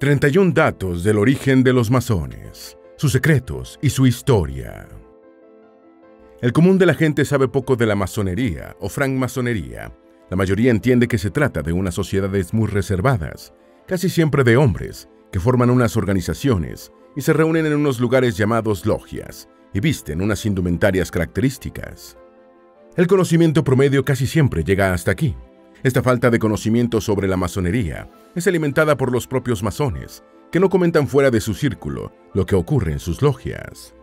31 datos del origen de los masones, sus secretos y su historia. El común de la gente sabe poco de la masonería o francmasonería. La mayoría entiende que se trata de unas sociedades muy reservadas, casi siempre de hombres, que forman unas organizaciones y se reúnen en unos lugares llamados logias y visten unas indumentarias características. El conocimiento promedio casi siempre llega hasta aquí. Esta falta de conocimiento sobre la masonería es alimentada por los propios masones, que no comentan fuera de su círculo lo que ocurre en sus logias.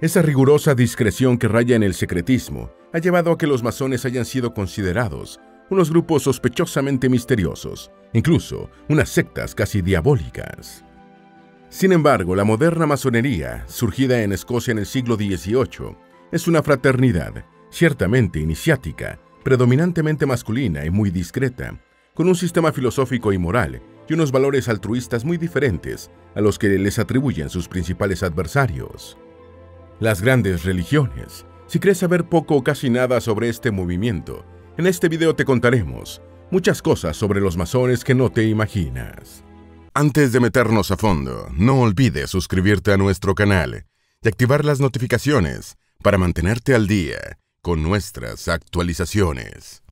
Esa rigurosa discreción que raya en el secretismo ha llevado a que los masones hayan sido considerados unos grupos sospechosamente misteriosos, incluso unas sectas casi diabólicas. Sin embargo, la moderna masonería, surgida en Escocia en el siglo XVIII, es una fraternidad, ciertamente iniciática, predominantemente masculina y muy discreta, con un sistema filosófico y moral y unos valores altruistas muy diferentes a los que les atribuyen sus principales adversarios. Las grandes religiones. Si crees saber poco o casi nada sobre este movimiento, en este video te contaremos muchas cosas sobre los masones que no te imaginas. Antes de meternos a fondo, no olvides suscribirte a nuestro canal y activar las notificaciones para mantenerte al día con nuestras actualizaciones.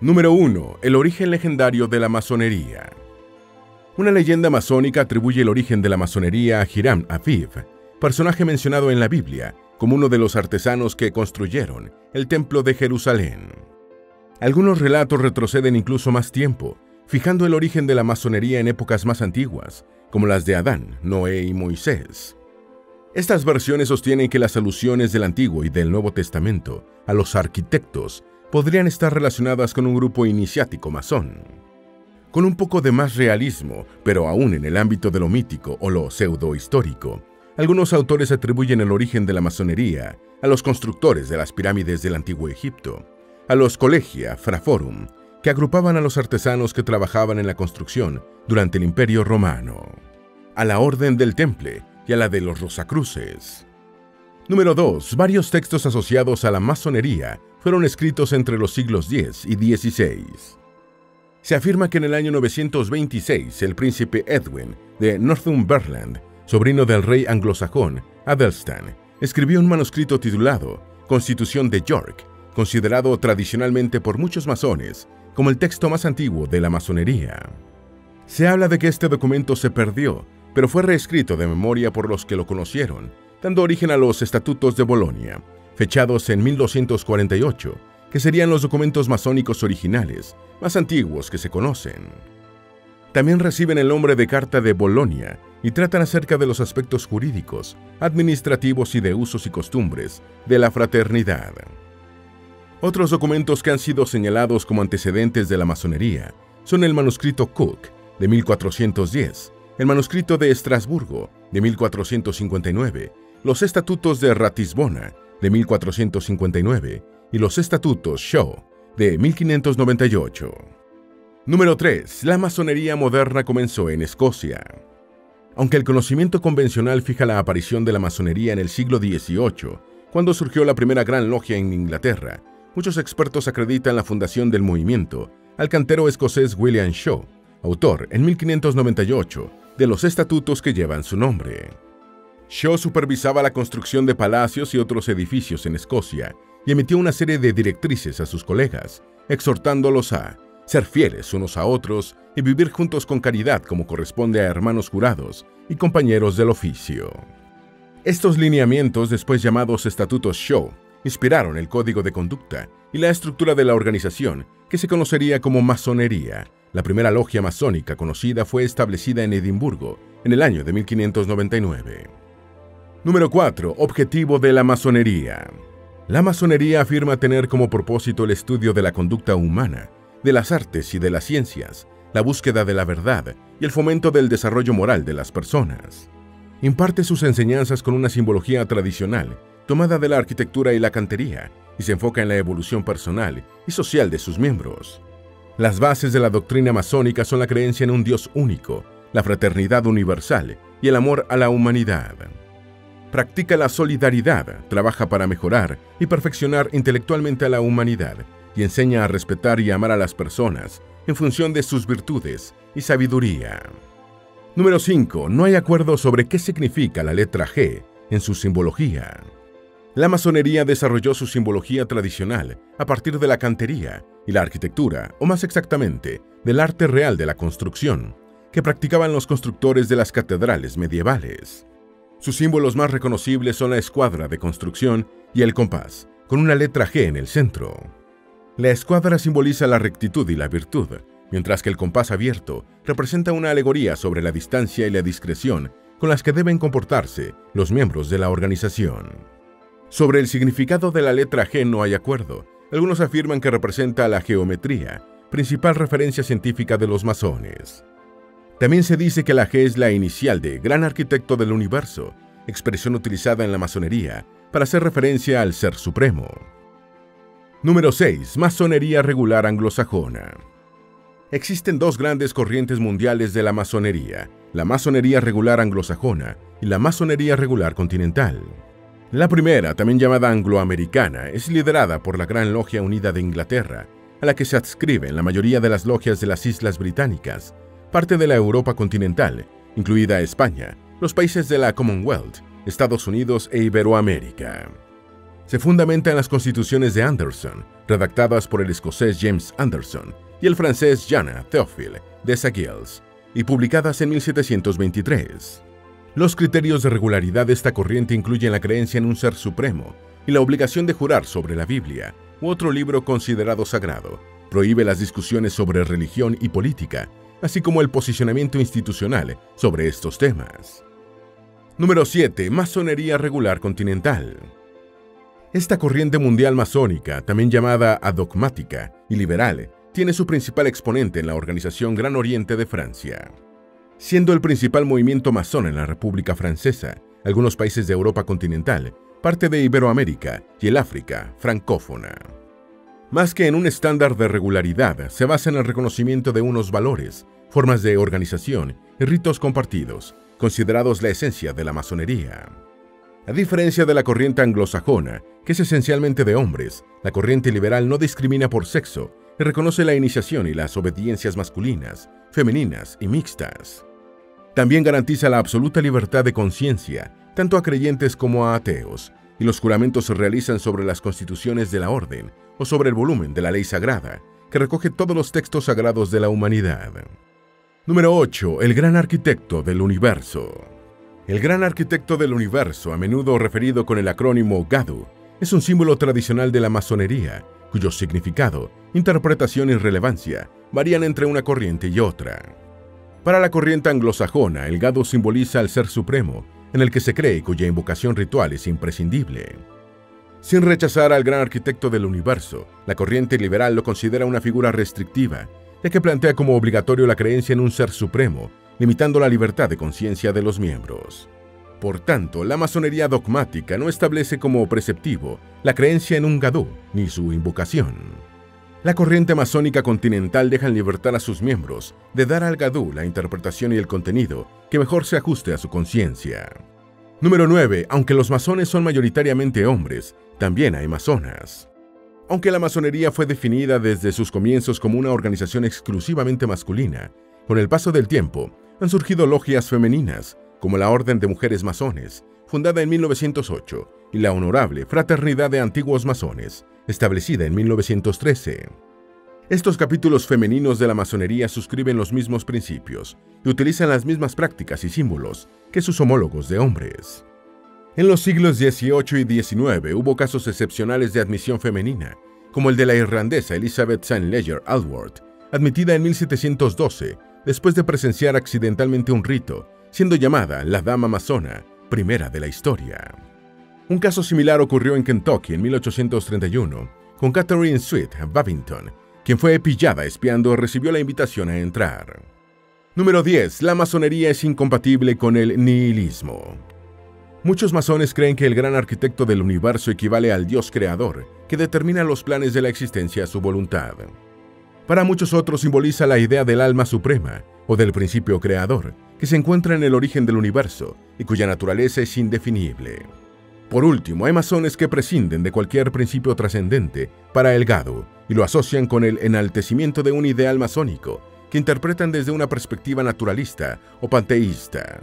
Número 1. El origen legendario de la masonería. Una leyenda masónica atribuye el origen de la masonería a Hiram Aviv, personaje mencionado en la Biblia como uno de los artesanos que construyeron el Templo de Jerusalén. Algunos relatos retroceden incluso más tiempo, fijando el origen de la masonería en épocas más antiguas, como las de Adán, Noé y Moisés. Estas versiones sostienen que las alusiones del Antiguo y del Nuevo Testamento a los arquitectos podrían estar relacionadas con un grupo iniciático masón. Con un poco de más realismo, pero aún en el ámbito de lo mítico o lo pseudo-histórico, algunos autores atribuyen el origen de la masonería a los constructores de las pirámides del Antiguo Egipto, a los Collegia Fraforum, que agrupaban a los artesanos que trabajaban en la construcción durante el Imperio Romano, a la Orden del Temple y a la de los Rosacruces. Número 2. Varios textos asociados a la masonería fueron escritos entre los siglos X y XVI. Se afirma que en el año 926 el príncipe Edwin de Northumberland, sobrino del rey anglosajón Adelstan, escribió un manuscrito titulado Constitución de York, considerado tradicionalmente por muchos masones como el texto más antiguo de la masonería. Se habla de que este documento se perdió, pero fue reescrito de memoria por los que lo conocieron, dando origen a los Estatutos de Bolonia, fechados en 1248, que serían los documentos masónicos originales, más antiguos que se conocen. También reciben el nombre de Carta de Bolonia y tratan acerca de los aspectos jurídicos, administrativos y de usos y costumbres de la fraternidad. Otros documentos que han sido señalados como antecedentes de la masonería son el manuscrito Cook de 1410, el manuscrito de Estrasburgo de 1459, los estatutos de Ratisbona de 1459 y los Estatutos Shaw de 1598. Número 3. La masonería moderna comenzó en Escocia. Aunque el conocimiento convencional fija la aparición de la masonería en el siglo XVIII, cuando surgió la primera gran logia en Inglaterra, muchos expertos acreditan la fundación del movimiento al cantero escocés William Shaw, autor en 1598 de los estatutos que llevan su nombre. Shaw supervisaba la construcción de palacios y otros edificios en Escocia y emitió una serie de directrices a sus colegas, exhortándolos a ser fieles unos a otros y vivir juntos con caridad como corresponde a hermanos jurados y compañeros del oficio. Estos lineamientos, después llamados Estatutos Shaw, inspiraron el código de conducta y la estructura de la organización, que se conocería como masonería. La primera logia masónica conocida fue establecida en Edimburgo en el año de 1599. Número 4. Objetivo de la masonería. La masonería afirma tener como propósito el estudio de la conducta humana, de las artes y de las ciencias, la búsqueda de la verdad y el fomento del desarrollo moral de las personas. Imparte sus enseñanzas con una simbología tradicional, tomada de la arquitectura y la cantería, y se enfoca en la evolución personal y social de sus miembros. Las bases de la doctrina masónica son la creencia en un Dios único, la fraternidad universal y el amor a la humanidad. Practica la solidaridad, trabaja para mejorar y perfeccionar intelectualmente a la humanidad y enseña a respetar y amar a las personas en función de sus virtudes y sabiduría. Número 5. No hay acuerdo sobre qué significa la letra G en su simbología. La masonería desarrolló su simbología tradicional a partir de la cantería y la arquitectura, o más exactamente, del arte real de la construcción, que practicaban los constructores de las catedrales medievales. Sus símbolos más reconocibles son la escuadra de construcción y el compás, con una letra G en el centro. La escuadra simboliza la rectitud y la virtud, mientras que el compás abierto representa una alegoría sobre la distancia y la discreción con las que deben comportarse los miembros de la organización. Sobre el significado de la letra G no hay acuerdo. Algunos afirman que representa la geometría, principal referencia científica de los masones. También se dice que la G es la inicial de Gran Arquitecto del Universo, expresión utilizada en la masonería para hacer referencia al Ser Supremo. Número 6. Masonería regular anglosajona. Existen dos grandes corrientes mundiales de la masonería, la masonería regular anglosajona y la masonería regular continental. La primera, también llamada angloamericana, es liderada por la Gran Logia Unida de Inglaterra, a la que se adscriben la mayoría de las logias de las Islas Británicas, parte de la Europa continental, incluida España, los países de la Commonwealth, Estados Unidos e Iberoamérica. Se fundamenta en las constituciones de Anderson, redactadas por el escocés James Anderson y el francés Jana Théophile de Saguiels, y publicadas en 1723. Los criterios de regularidad de esta corriente incluyen la creencia en un ser supremo y la obligación de jurar sobre la Biblia u otro libro considerado sagrado. Prohíbe las discusiones sobre religión y política, así como el posicionamiento institucional sobre estos temas. Número 7. Masonería regular continental. Esta corriente mundial masónica, también llamada adogmática y liberal, tiene su principal exponente en la organización Gran Oriente de Francia. Siendo el principal movimiento masón en la República Francesa, algunos países de Europa continental, parte de Iberoamérica y el África francófona. Más que en un estándar de regularidad, se basa en el reconocimiento de unos valores, formas de organización y ritos compartidos, considerados la esencia de la masonería. A diferencia de la corriente anglosajona, que es esencialmente de hombres, la corriente liberal no discrimina por sexo y reconoce la iniciación y las obediencias masculinas, femeninas y mixtas. También garantiza la absoluta libertad de conciencia, tanto a creyentes como a ateos, y los juramentos se realizan sobre las constituciones de la orden o sobre el volumen de la ley sagrada, que recoge todos los textos sagrados de la humanidad. Número 8. El gran arquitecto del universo. El gran arquitecto del universo, a menudo referido con el acrónimo GADU, es un símbolo tradicional de la masonería, cuyo significado, interpretación y relevancia varían entre una corriente y otra. Para la corriente anglosajona, el gado simboliza al Ser Supremo, en el que se cree cuya invocación ritual es imprescindible. Sin rechazar al gran arquitecto del universo, la corriente liberal lo considera una figura restrictiva, ya que plantea como obligatorio la creencia en un ser supremo, limitando la libertad de conciencia de los miembros. Por tanto, la masonería dogmática no establece como preceptivo la creencia en un gadú ni su invocación. La corriente masónica continental deja en libertad a sus miembros de dar al gadú la interpretación y el contenido que mejor se ajuste a su conciencia. Número 9. Aunque los masones son mayoritariamente hombres, también hay masonas. Aunque la masonería fue definida desde sus comienzos como una organización exclusivamente masculina, con el paso del tiempo han surgido logias femeninas, como la Orden de Mujeres Masones, fundada en 1908, y la Honorable Fraternidad de Antiguos Masones, establecida en 1913. Estos capítulos femeninos de la masonería suscriben los mismos principios y utilizan las mismas prácticas y símbolos que sus homólogos de hombres. En los siglos XVIII y XIX hubo casos excepcionales de admisión femenina, como el de la irlandesa Elizabeth St. Leger Alworth, admitida en 1712 después de presenciar accidentalmente un rito, siendo llamada la Dama Masona, primera de la historia. Un caso similar ocurrió en Kentucky en 1831 con Catherine Sweet Babington, quien fue pillada espiando, recibió la invitación a entrar. Número 10. La masonería es incompatible con el nihilismo. Muchos masones creen que el gran arquitecto del universo equivale al Dios creador, que determina los planes de la existencia a su voluntad. Para muchos otros simboliza la idea del alma suprema, o del principio creador, que se encuentra en el origen del universo y cuya naturaleza es indefinible. Por último, hay masones que prescinden de cualquier principio trascendente para el gado y lo asocian con el enaltecimiento de un ideal masónico, que interpretan desde una perspectiva naturalista o panteísta.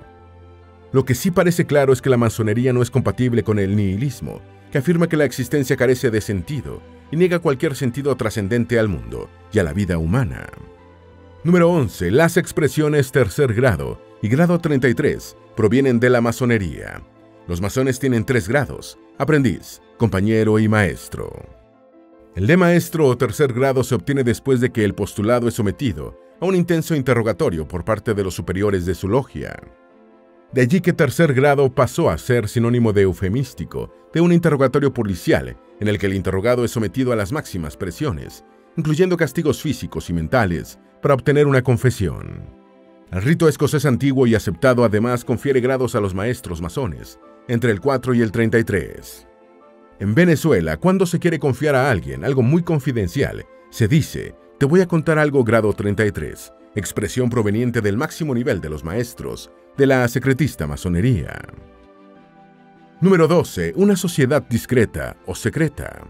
Lo que sí parece claro es que la masonería no es compatible con el nihilismo, que afirma que la existencia carece de sentido y niega cualquier sentido trascendente al mundo y a la vida humana. Número 11. Las expresiones tercer grado y grado 33 provienen de la masonería. Los masones tienen tres grados, aprendiz, compañero y maestro. El de maestro o tercer grado se obtiene después de que el postulado es sometido a un intenso interrogatorio por parte de los superiores de su logia. De allí que tercer grado pasó a ser sinónimo de eufemístico de un interrogatorio policial en el que el interrogado es sometido a las máximas presiones, incluyendo castigos físicos y mentales, para obtener una confesión. El rito escocés antiguo y aceptado además confiere grados a los maestros masones, entre el 4 y el 33. En Venezuela, cuando se quiere confiar a alguien algo muy confidencial, se dice, te voy a contar algo grado 33, expresión proveniente del máximo nivel de los maestros de la secretista masonería. Número 12. Una sociedad discreta o secreta.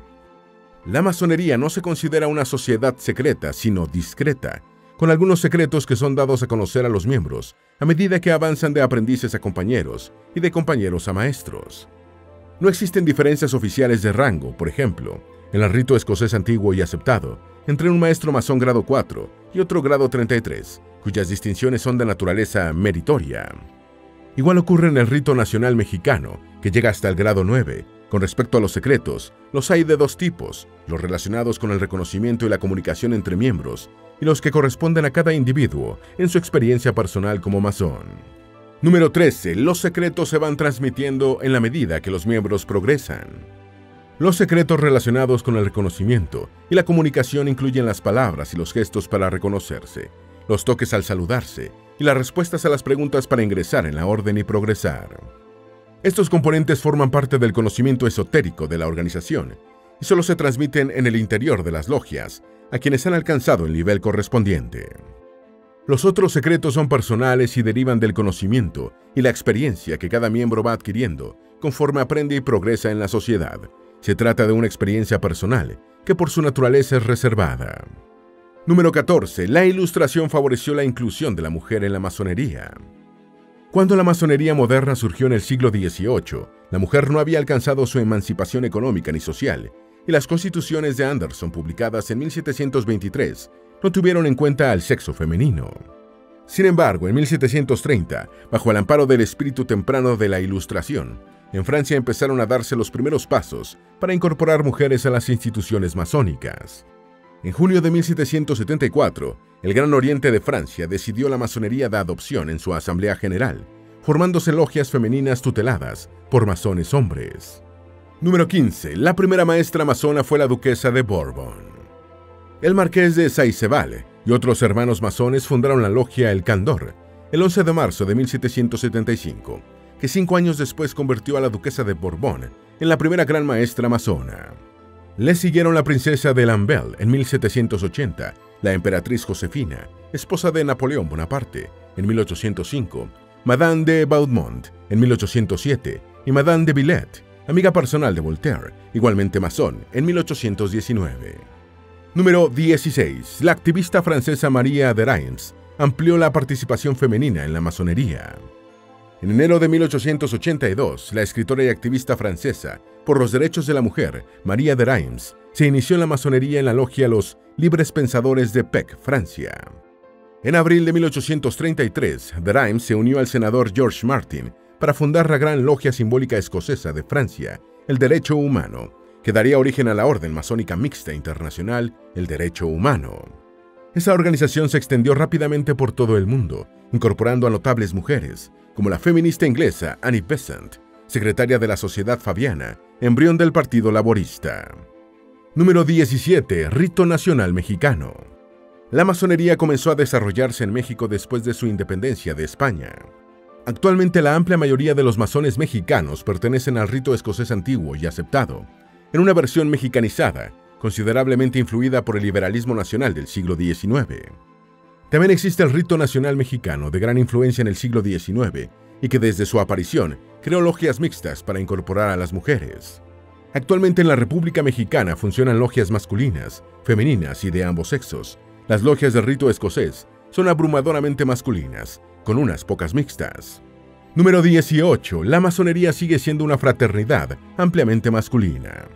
La masonería no se considera una sociedad secreta, sino discreta, con algunos secretos que son dados a conocer a los miembros a medida que avanzan de aprendices a compañeros y de compañeros a maestros. No existen diferencias oficiales de rango, por ejemplo, en el rito escocés antiguo y aceptado, entre un maestro masón grado 4 y otro grado 33, cuyas distinciones son de naturaleza meritoria. Igual ocurre en el rito nacional mexicano, que llega hasta el grado 9. Con respecto a los secretos, los hay de dos tipos, los relacionados con el reconocimiento y la comunicación entre miembros, y los que corresponden a cada individuo en su experiencia personal como masón. Número 13. Los secretos se van transmitiendo en la medida que los miembros progresan. Los secretos relacionados con el reconocimiento y la comunicación incluyen las palabras y los gestos para reconocerse, los toques al saludarse y las respuestas a las preguntas para ingresar en la orden y progresar. Estos componentes forman parte del conocimiento esotérico de la organización y solo se transmiten en el interior de las logias a quienes han alcanzado el nivel correspondiente. Los otros secretos son personales y derivan del conocimiento y la experiencia que cada miembro va adquiriendo conforme aprende y progresa en la sociedad. Se trata de una experiencia personal que por su naturaleza es reservada. Número 14. La ilustración favoreció la inclusión de la mujer en la masonería. Cuando la masonería moderna surgió en el siglo XVIII, la mujer no había alcanzado su emancipación económica ni social y las constituciones de Anderson publicadas en 1723 no tuvieron en cuenta al sexo femenino. Sin embargo, en 1730, bajo el amparo del espíritu temprano de la Ilustración, en Francia empezaron a darse los primeros pasos para incorporar mujeres a las instituciones masónicas. En junio de 1774, el Gran Oriente de Francia decidió la masonería de adopción en su Asamblea General, formándose logias femeninas tuteladas por masones hombres. Número 15. La primera maestra masona fue la duquesa de Bourbon. El marqués de Saizebal y otros hermanos masones fundaron la logia El Candor el 11 de marzo de 1775, que cinco años después convirtió a la duquesa de Borbón en la primera gran maestra masona. Le siguieron la princesa de Lambel en 1780, la emperatriz Josefina, esposa de Napoleón Bonaparte, en 1805, Madame de Baudmont en 1807 y Madame de Villette amiga personal de Voltaire, igualmente masón, en 1819. Número 16. La activista francesa María de Reims amplió la participación femenina en la masonería. En enero de 1882, la escritora y activista francesa por los derechos de la mujer, María de Reims, se inició en la masonería en la logia Los Libres Pensadores de Pec, Francia. En abril de 1833, de Reims se unió al senador George Martin para fundar la Gran Logia Simbólica Escocesa de Francia, el Derecho Humano, que daría origen a la Orden Masónica Mixta Internacional, el Derecho Humano. Esa organización se extendió rápidamente por todo el mundo, incorporando a notables mujeres, como la feminista inglesa Annie Besant, secretaria de la Sociedad Fabiana, embrión del Partido Laborista. Número 17. Rito Nacional Mexicano. La masonería comenzó a desarrollarse en México después de su independencia de España. Actualmente la amplia mayoría de los masones mexicanos pertenecen al rito escocés antiguo y aceptado, en una versión mexicanizada, considerablemente influida por el liberalismo nacional del siglo XIX. También existe el rito nacional mexicano, de gran influencia en el siglo XIX, y que desde su aparición creó logias mixtas para incorporar a las mujeres. Actualmente en la República Mexicana funcionan logias masculinas, femeninas y de ambos sexos. Las logias del rito escocés son abrumadoramente masculinas, con unas pocas mixtas. Número 18. La masonería sigue siendo una fraternidad ampliamente masculina.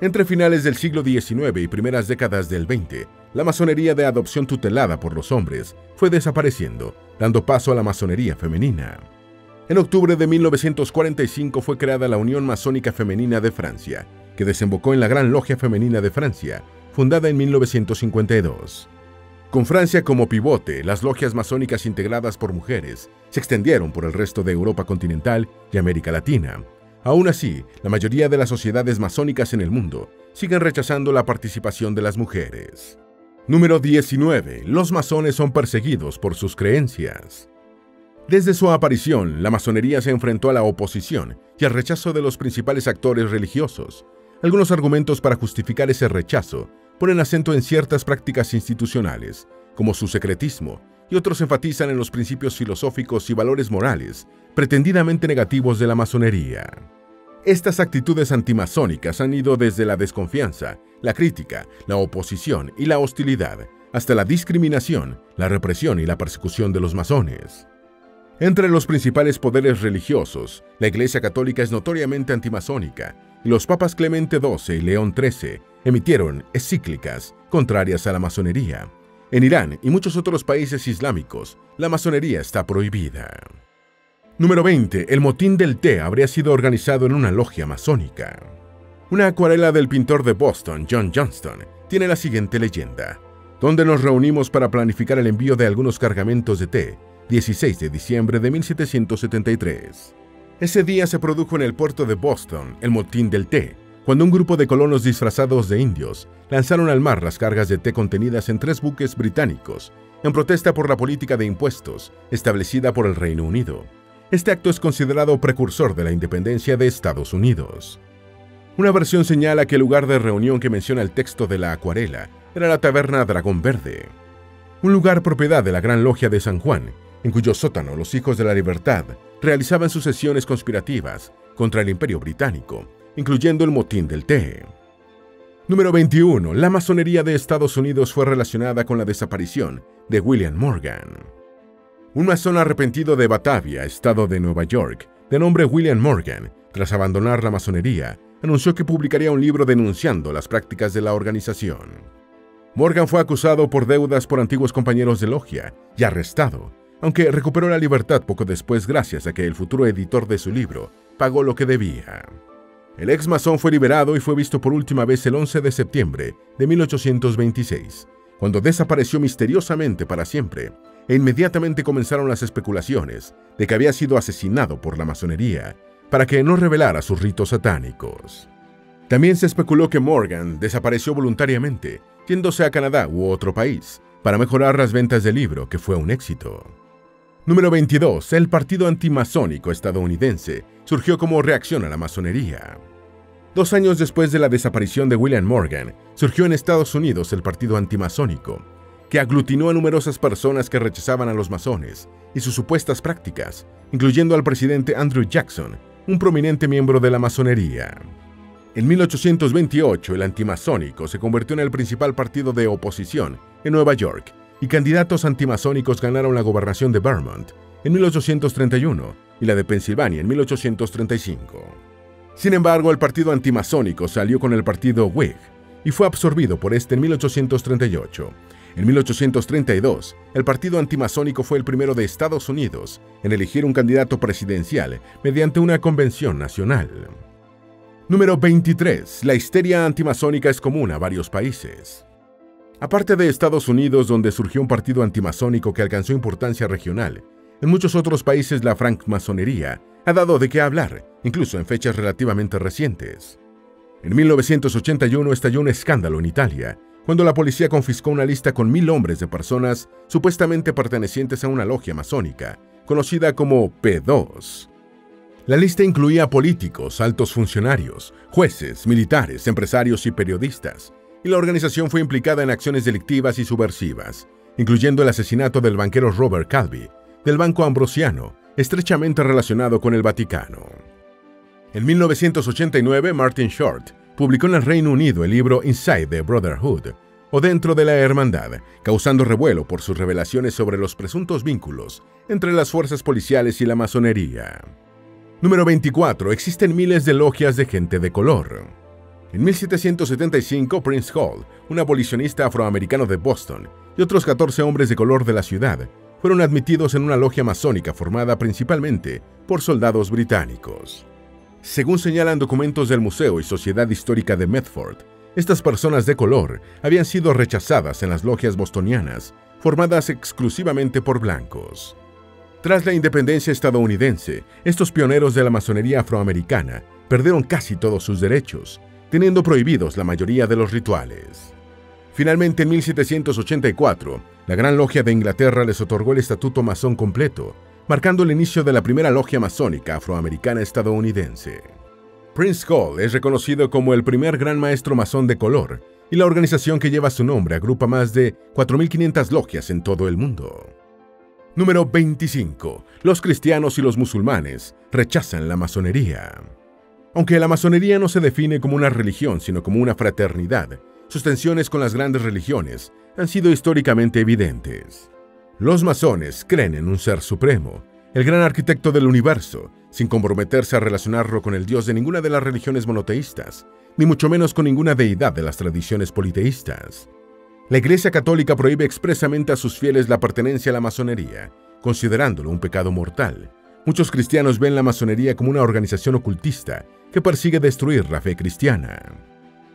Entre finales del siglo XIX y primeras décadas del XX, la masonería de adopción tutelada por los hombres fue desapareciendo, dando paso a la masonería femenina. En octubre de 1945 fue creada la Unión Masónica Femenina de Francia, que desembocó en la Gran Logia Femenina de Francia, fundada en 1952. Con Francia como pivote, las logias masónicas integradas por mujeres se extendieron por el resto de Europa continental y América Latina, Aún así, la mayoría de las sociedades masónicas en el mundo siguen rechazando la participación de las mujeres. Número 19. Los masones son perseguidos por sus creencias. Desde su aparición, la masonería se enfrentó a la oposición y al rechazo de los principales actores religiosos. Algunos argumentos para justificar ese rechazo ponen acento en ciertas prácticas institucionales, como su secretismo, y otros enfatizan en los principios filosóficos y valores morales pretendidamente negativos de la masonería. Estas actitudes antimasónicas han ido desde la desconfianza, la crítica, la oposición y la hostilidad, hasta la discriminación, la represión y la persecución de los masones. Entre los principales poderes religiosos, la Iglesia Católica es notoriamente antimasónica, y los papas Clemente XII y León XIII emitieron encíclicas contrarias a la masonería. En Irán y muchos otros países islámicos, la masonería está prohibida. Número 20. El motín del té habría sido organizado en una logia masónica. Una acuarela del pintor de Boston, John Johnston, tiene la siguiente leyenda. Donde nos reunimos para planificar el envío de algunos cargamentos de té, 16 de diciembre de 1773. Ese día se produjo en el puerto de Boston el motín del té, cuando un grupo de colonos disfrazados de indios lanzaron al mar las cargas de té contenidas en tres buques británicos, en protesta por la política de impuestos establecida por el Reino Unido. Este acto es considerado precursor de la independencia de Estados Unidos. Una versión señala que el lugar de reunión que menciona el texto de la acuarela era la taberna Dragón Verde, un lugar propiedad de la Gran Logia de San Juan, en cuyo sótano los hijos de la libertad realizaban sus sesiones conspirativas contra el imperio británico, incluyendo el motín del té. Número 21. La masonería de Estados Unidos fue relacionada con la desaparición de William Morgan. Un masón arrepentido de Batavia, estado de Nueva York, de nombre William Morgan, tras abandonar la masonería, anunció que publicaría un libro denunciando las prácticas de la organización. Morgan fue acusado por deudas por antiguos compañeros de logia y arrestado, aunque recuperó la libertad poco después gracias a que el futuro editor de su libro pagó lo que debía. El ex masón fue liberado y fue visto por última vez el 11 de septiembre de 1826, cuando desapareció misteriosamente para siempre e inmediatamente comenzaron las especulaciones de que había sido asesinado por la masonería para que no revelara sus ritos satánicos. También se especuló que Morgan desapareció voluntariamente, yéndose a Canadá u otro país, para mejorar las ventas del libro, que fue un éxito. Número 22. El Partido Antimasónico estadounidense surgió como reacción a la masonería. Dos años después de la desaparición de William Morgan, surgió en Estados Unidos el Partido Antimasónico, que aglutinó a numerosas personas que rechazaban a los masones y sus supuestas prácticas, incluyendo al presidente Andrew Jackson, un prominente miembro de la masonería. En 1828, el antimasónico se convirtió en el principal partido de oposición en Nueva York y candidatos antimasónicos ganaron la gobernación de Vermont en 1831 y la de Pensilvania en 1835. Sin embargo, el partido antimasónico salió con el partido Whig y fue absorbido por este en 1838 en 1832, el partido antimasónico fue el primero de Estados Unidos en elegir un candidato presidencial mediante una convención nacional. Número 23. La histeria antimasónica es común a varios países. Aparte de Estados Unidos, donde surgió un partido antimasónico que alcanzó importancia regional, en muchos otros países la francmasonería ha dado de qué hablar, incluso en fechas relativamente recientes. En 1981 estalló un escándalo en Italia, cuando la policía confiscó una lista con mil hombres de personas supuestamente pertenecientes a una logia masónica, conocida como P2. La lista incluía políticos, altos funcionarios, jueces, militares, empresarios y periodistas, y la organización fue implicada en acciones delictivas y subversivas, incluyendo el asesinato del banquero Robert Calvi, del Banco Ambrosiano, estrechamente relacionado con el Vaticano. En 1989, Martin Short publicó en el Reino Unido el libro Inside the Brotherhood, o Dentro de la Hermandad, causando revuelo por sus revelaciones sobre los presuntos vínculos entre las fuerzas policiales y la masonería. Número 24. Existen miles de logias de gente de color. En 1775, Prince Hall, un abolicionista afroamericano de Boston, y otros 14 hombres de color de la ciudad, fueron admitidos en una logia masónica formada principalmente por soldados británicos. Según señalan documentos del Museo y Sociedad Histórica de Medford, estas personas de color habían sido rechazadas en las logias bostonianas, formadas exclusivamente por blancos. Tras la independencia estadounidense, estos pioneros de la masonería afroamericana perdieron casi todos sus derechos, teniendo prohibidos la mayoría de los rituales. Finalmente, en 1784, la Gran Logia de Inglaterra les otorgó el estatuto masón completo, marcando el inicio de la primera logia masónica afroamericana estadounidense. Prince Hall es reconocido como el primer gran maestro masón de color, y la organización que lleva su nombre agrupa más de 4.500 logias en todo el mundo. Número 25. Los cristianos y los musulmanes rechazan la masonería. Aunque la masonería no se define como una religión, sino como una fraternidad, sus tensiones con las grandes religiones han sido históricamente evidentes. Los masones creen en un ser supremo, el gran arquitecto del universo, sin comprometerse a relacionarlo con el Dios de ninguna de las religiones monoteístas, ni mucho menos con ninguna deidad de las tradiciones politeístas. La Iglesia Católica prohíbe expresamente a sus fieles la pertenencia a la masonería, considerándolo un pecado mortal. Muchos cristianos ven la masonería como una organización ocultista que persigue destruir la fe cristiana.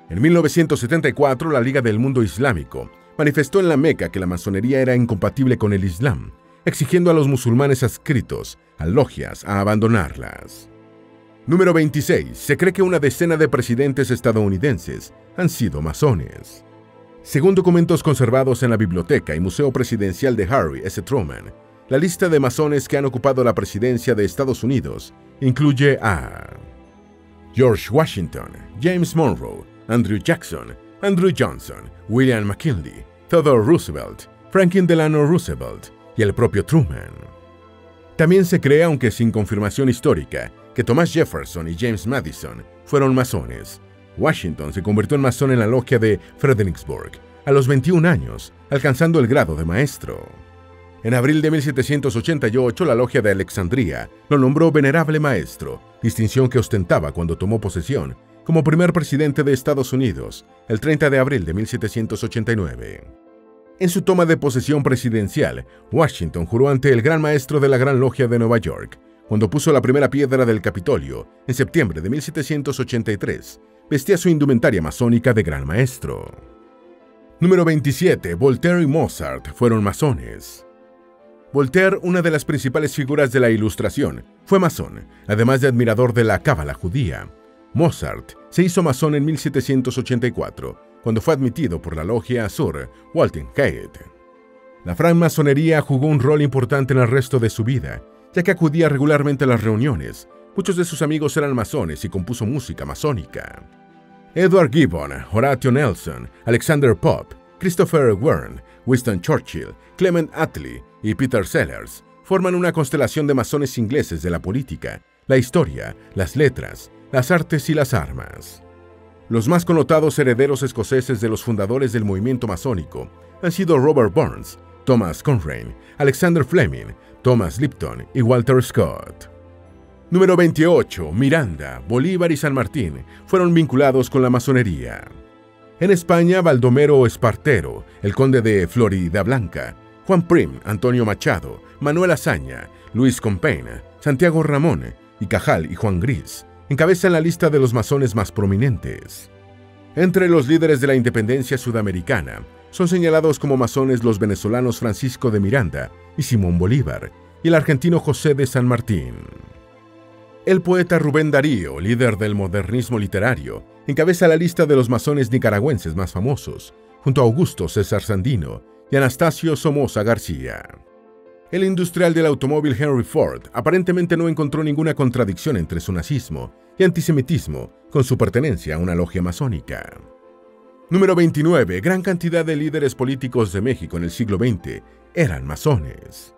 En 1974, la Liga del Mundo Islámico manifestó en la Meca que la masonería era incompatible con el Islam, exigiendo a los musulmanes adscritos a logias a abandonarlas. Número 26. Se cree que una decena de presidentes estadounidenses han sido masones. Según documentos conservados en la Biblioteca y Museo Presidencial de Harry S. Truman, la lista de masones que han ocupado la presidencia de Estados Unidos incluye a George Washington, James Monroe, Andrew Jackson, Andrew Johnson, William McKinley, Theodore Roosevelt, Franklin Delano Roosevelt y el propio Truman. También se cree, aunque sin confirmación histórica, que Thomas Jefferson y James Madison fueron masones, Washington se convirtió en masón en la logia de Fredericksburg a los 21 años, alcanzando el grado de maestro. En abril de 1788, la logia de Alexandría lo nombró venerable maestro, distinción que ostentaba cuando tomó posesión como primer presidente de Estados Unidos el 30 de abril de 1789. En su toma de posesión presidencial, Washington juró ante el gran maestro de la Gran Logia de Nueva York, cuando puso la primera piedra del Capitolio en septiembre de 1783, vestía su indumentaria masónica de gran maestro. Número 27. Voltaire y Mozart fueron masones. Voltaire, una de las principales figuras de la Ilustración, fue masón, además de admirador de la cábala judía. Mozart se hizo masón en 1784, cuando fue admitido por la logia Azur Waltenheit. La francmasonería jugó un rol importante en el resto de su vida, ya que acudía regularmente a las reuniones, Muchos de sus amigos eran masones y compuso música masónica. Edward Gibbon, Horatio Nelson, Alexander Pope, Christopher Wren, Winston Churchill, Clement Attlee y Peter Sellers forman una constelación de masones ingleses de la política, la historia, las letras, las artes y las armas. Los más connotados herederos escoceses de los fundadores del movimiento masónico han sido Robert Burns, Thomas Conrain, Alexander Fleming, Thomas Lipton y Walter Scott. Número 28. Miranda, Bolívar y San Martín fueron vinculados con la masonería. En España, Baldomero Espartero, el conde de Florida Blanca, Juan Prim, Antonio Machado, Manuel Azaña, Luis Compeina, Santiago Ramón y Cajal y Juan Gris encabezan la lista de los masones más prominentes. Entre los líderes de la independencia sudamericana son señalados como masones los venezolanos Francisco de Miranda y Simón Bolívar y el argentino José de San Martín. El poeta Rubén Darío, líder del modernismo literario, encabeza la lista de los masones nicaragüenses más famosos, junto a Augusto César Sandino y Anastasio Somoza García. El industrial del automóvil Henry Ford aparentemente no encontró ninguna contradicción entre su nazismo y antisemitismo con su pertenencia a una logia masónica. Número 29. Gran cantidad de líderes políticos de México en el siglo XX eran masones.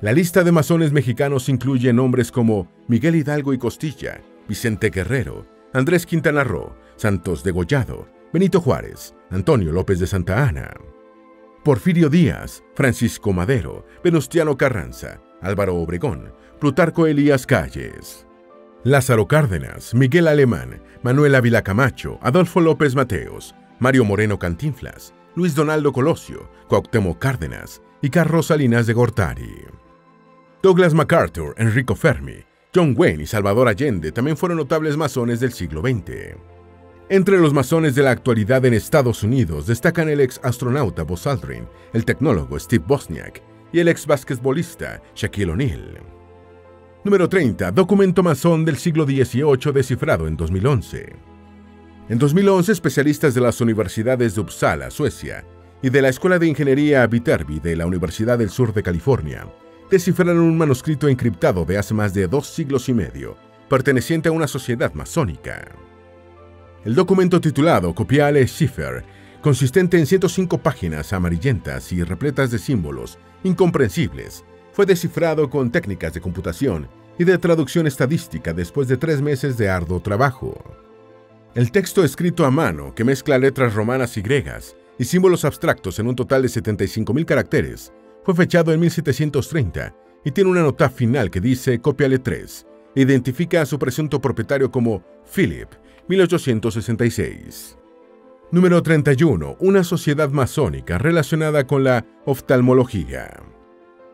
La lista de masones mexicanos incluye nombres como Miguel Hidalgo y Costilla, Vicente Guerrero, Andrés Quintana Roo, Santos Degollado, Benito Juárez, Antonio López de Santa Ana, Porfirio Díaz, Francisco Madero, Venustiano Carranza, Álvaro Obregón, Plutarco Elías Calles, Lázaro Cárdenas, Miguel Alemán, Manuel Ávila Camacho, Adolfo López Mateos, Mario Moreno Cantinflas, Luis Donaldo Colosio, Cuauhtémoc Cárdenas y Carlos Salinas de Gortari. Douglas MacArthur, Enrico Fermi, John Wayne y Salvador Allende también fueron notables masones del siglo XX. Entre los masones de la actualidad en Estados Unidos destacan el ex astronauta Buzz Aldrin, el tecnólogo Steve Bosniak y el ex basquetbolista Shaquille O'Neal. Número 30. Documento masón del siglo XVIII descifrado en 2011. En 2011, especialistas de las universidades de Uppsala, Suecia, y de la Escuela de Ingeniería Viterbi de la Universidad del Sur de California descifraron un manuscrito encriptado de hace más de dos siglos y medio, perteneciente a una sociedad masónica. El documento titulado Copiale Schiffer, consistente en 105 páginas amarillentas y repletas de símbolos incomprensibles, fue descifrado con técnicas de computación y de traducción estadística después de tres meses de arduo trabajo. El texto escrito a mano, que mezcla letras romanas y griegas y símbolos abstractos en un total de 75.000 caracteres, fue fechado en 1730 y tiene una nota final que dice Copiale 3. Identifica a su presunto propietario como Philip, 1866. Número 31. Una sociedad masónica relacionada con la oftalmología.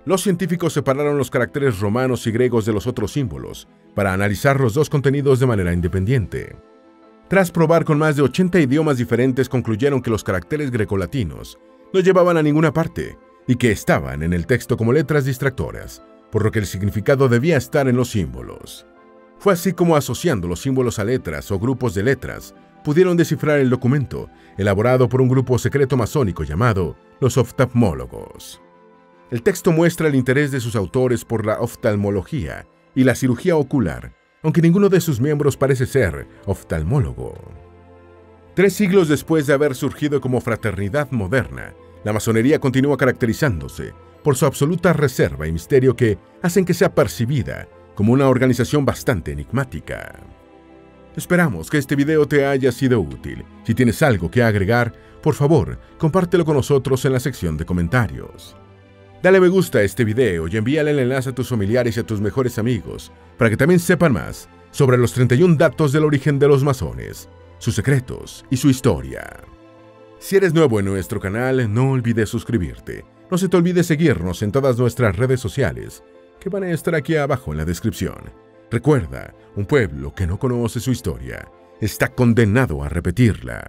Los científicos separaron los caracteres romanos y griegos de los otros símbolos para analizar los dos contenidos de manera independiente. Tras probar con más de 80 idiomas diferentes, concluyeron que los caracteres grecolatinos no llevaban a ninguna parte y que estaban en el texto como letras distractoras, por lo que el significado debía estar en los símbolos. Fue así como asociando los símbolos a letras o grupos de letras, pudieron descifrar el documento, elaborado por un grupo secreto masónico llamado los oftalmólogos. El texto muestra el interés de sus autores por la oftalmología y la cirugía ocular, aunque ninguno de sus miembros parece ser oftalmólogo. Tres siglos después de haber surgido como fraternidad moderna, la masonería continúa caracterizándose por su absoluta reserva y misterio que hacen que sea percibida como una organización bastante enigmática. Esperamos que este video te haya sido útil. Si tienes algo que agregar, por favor, compártelo con nosotros en la sección de comentarios. Dale me gusta a este video y envíale el enlace a tus familiares y a tus mejores amigos para que también sepan más sobre los 31 datos del origen de los masones, sus secretos y su historia. Si eres nuevo en nuestro canal, no olvides suscribirte. No se te olvide seguirnos en todas nuestras redes sociales, que van a estar aquí abajo en la descripción. Recuerda, un pueblo que no conoce su historia está condenado a repetirla.